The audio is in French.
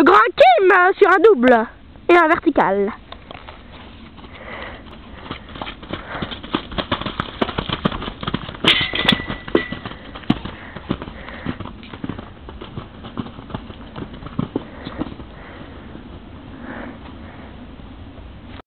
Le grand Kim euh, sur un double et un vertical.